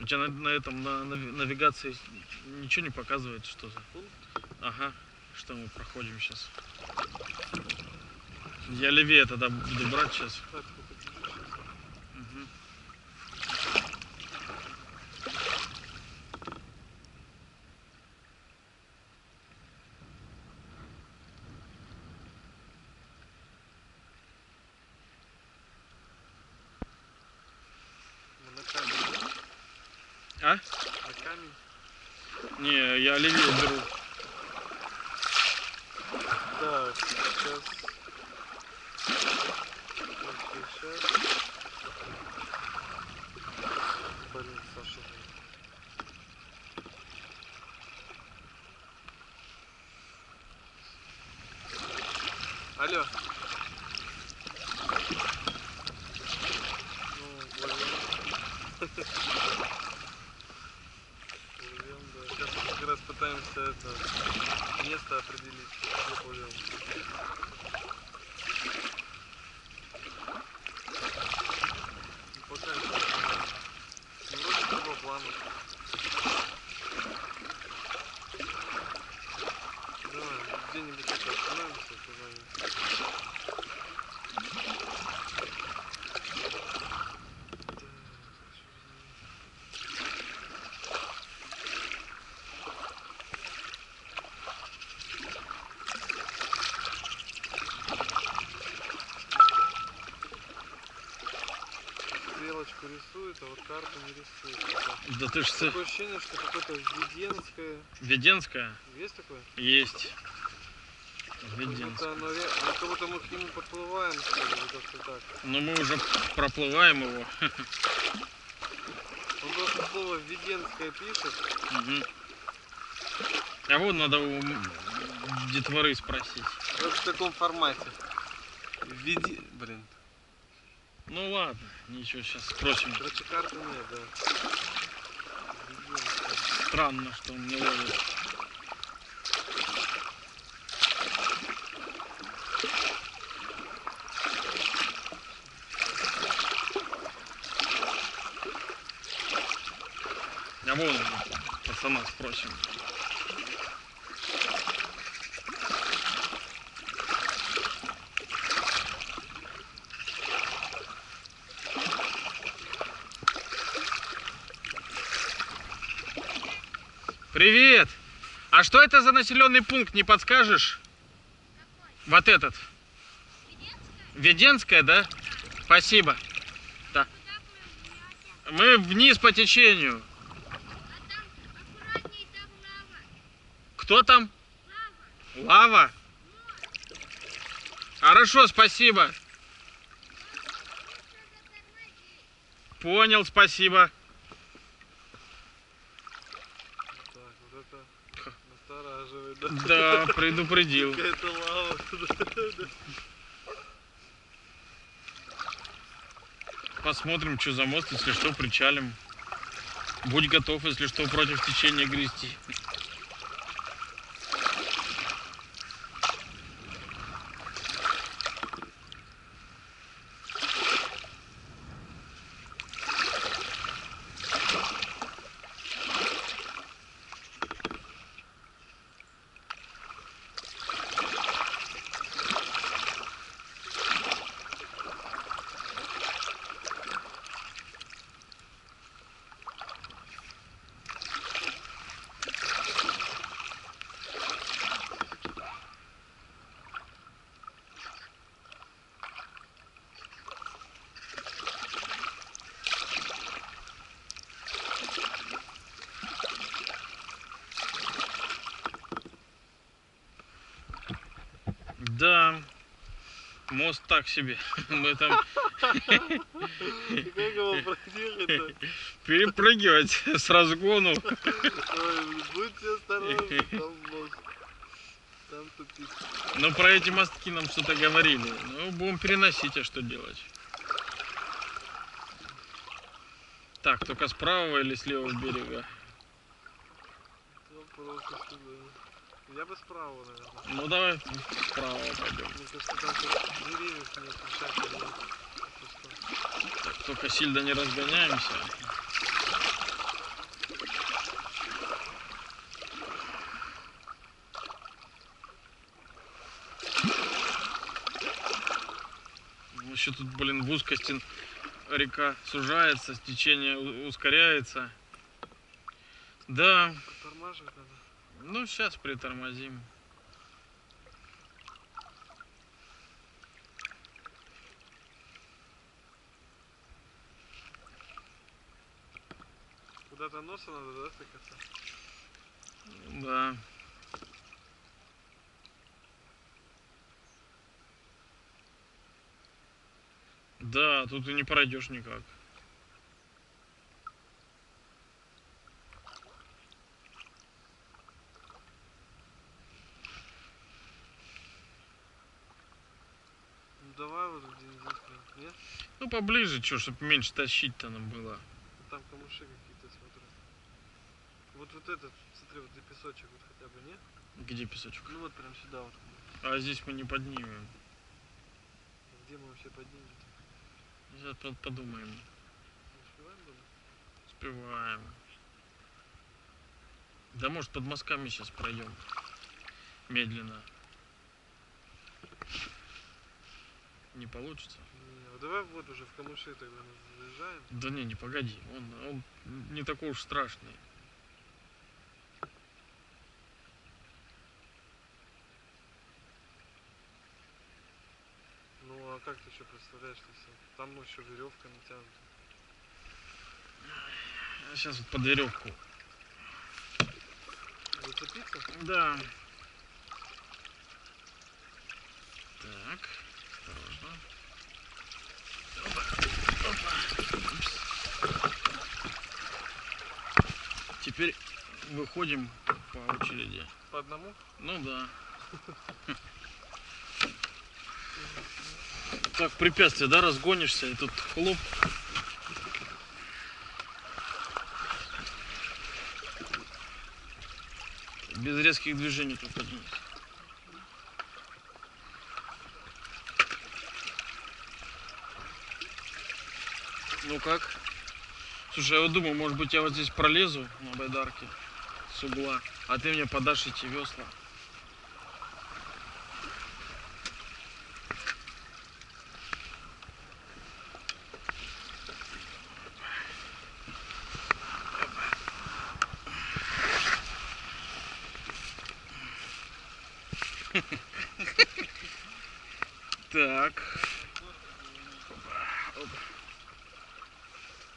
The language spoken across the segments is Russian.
У тебя на, на этом, на, нави- навигации ничего не показывает, что за... Пункт? Ага, что мы проходим сейчас. Я левее тогда буду брать сейчас. Так, вот это. Мгм. Мы на камень. А? На камень. Не, я левее беру. Так, сейчас. сейчас. Блин, Саша. Алло. Ну, плывем. Плывем, да. Сейчас мы как раз пытаемся это место определить, где плывем. Еще нормально. Ну, вроде того плана. Давай, где-нибудь это остановимся, куда-нибудь. Так, Стрелочку рисует, а вот карту не рисует. пока. Да ты с... Такое ощущение, что какое-то Введенское. Веденская? Есть такое? Есть. Как Веденская. будто, оно ну, как будто мы к нему подплываем, что ли, как-то так. Но мы уже проплываем его. Он просто слово Введенское пишет. Мгм. А вот надо у детворы спросить. Вот в таком формате. Введи... Блин. Ну ладно, ничего, сейчас спросим. Короче, карты нет, да. Странно, что он не ловит. А вон он, пацана спросим. Привет! А что это за населенный пункт, не подскажешь? Вот этот. Веденская, да? Спасибо. Да. Мы вниз по течению. Кто там? Лава. Хорошо, спасибо. Понял, спасибо. Так, вот это настораживает, да? Да, предупредил. Какая-то лава. Посмотрим, что за мост, если что, причалим. Будь готов, если что, против течения грести. Да, мост так себе. Мы там как его проехать-то? перепрыгивать с разгону. Ой, будьте осторожны, там мост. Там тупик. Но про эти мостки нам что-то говорили. Ну, будем переносить, а что делать? Так, только с правого или с левого берега? Вопросы сюда. Я бы справа, наверное. Ну давай справа пойдем. Мне кажется, там деревьев нет. А так, только сильно не разгоняемся. Ну, Еще тут, блин, в узкости река сужается, течение ускоряется. Да. Подтормаживать надо ну сейчас притормозим. Куда-то носа надо, да, стыкаться? Да. Да, тут и не пройдешь никак. Ну давай вот где-нибудь здесь прям. Нет? Ну поближе, что, чтобы меньше тащить-то нам было. Там камыши какие-то смотрю. Вот вот этот, смотри, вот и песочек вот хотя бы, нет? Где песочек? Ну вот прям сюда вот. А здесь мы не поднимем. Где мы вообще поднимем? Сейчас под- подумаем. Не успеваем думать? Успеваем. Да может под мазками сейчас пройдем. Медленно. Не получится? Вот давай вот уже в камыши тогда заезжаем. Да не, не погоди. Он, он не такой уж страшный. Ну а как ты еще представляешь это все? Там ну, еще веревка натянута. Сейчас вот под веревку. Зацепиться? Да. Так, осторожно. Опа, опа. Упс. Теперь выходим по очереди. По одному? Ну да. Так, препятствие, да, разгонишься, и тут хлоп. Без резких движений только Денис. Ну как? Слушай, я вот думаю, может быть я вот здесь пролезу на байдарке с угла, а ты мне подашь эти весла. Так.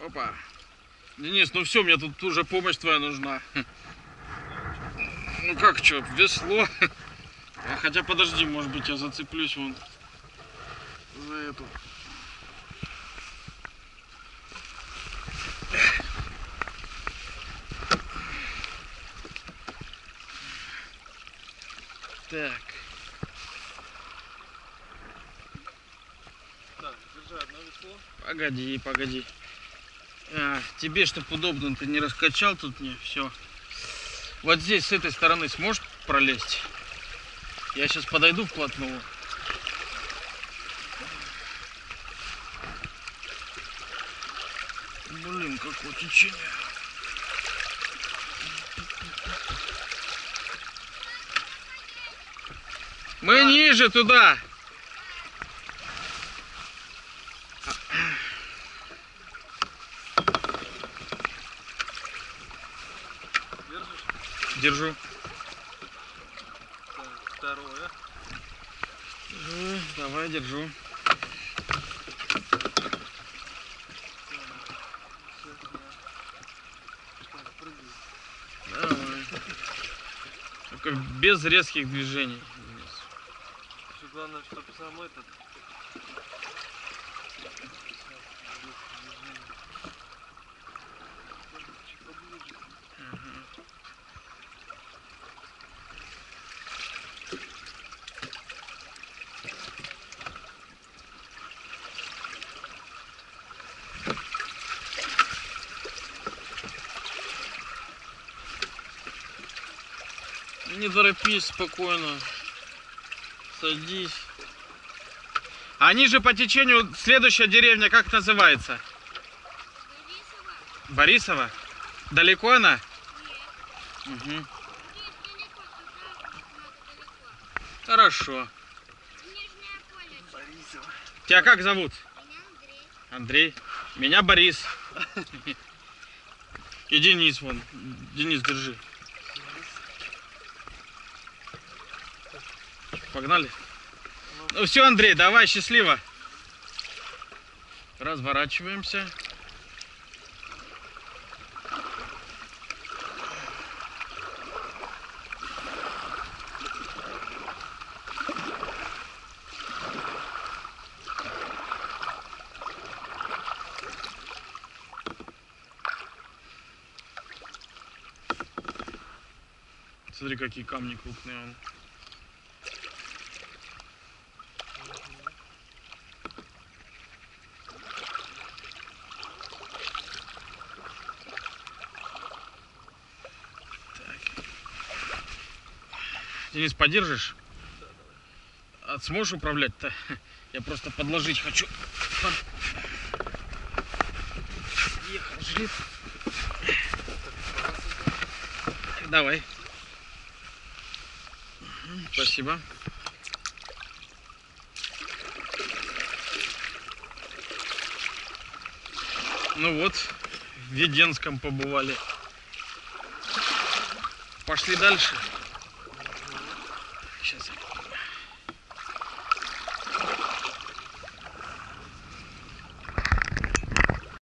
Опа. Опа. Денис, ну все, мне тут уже помощь твоя нужна. Ну как, что, весло? А Хотя подожди, может быть я зацеплюсь вон за эту. Так. Так, держи одно весло. Погоди, погоди. А, тебе, чтоб удобно, ты не раскачал тут мне все. Вот здесь, с этой стороны, сможешь пролезть? Я сейчас подойду вплотную. Блин, какое течение. Мы ниже туда. Держу. Так, второе. Держу, Давай, держу. Давай. Только без резких движений. Еще главное, чтобы сам этот... Чуть поближе. Не торопись, спокойно. Садись. А ниже по течению следующая деревня, как называется? Борисова. Далеко она? Угу. Нет, далеко, далеко. Хорошо. Борисова. Тебя как зовут? Меня Андрей. Андрей. Меня Борис. И Денис вон. Денис, держи. Погнали. Ну все, Андрей, давай, счастливо. Разворачиваемся. Смотри, какие камни крупные. вон. Денис, подержишь? А сможешь управлять-то? Я просто подложить хочу. Ехал жрит. Давай. Спасибо. Ну вот, в Веденском побывали. Пошли дальше.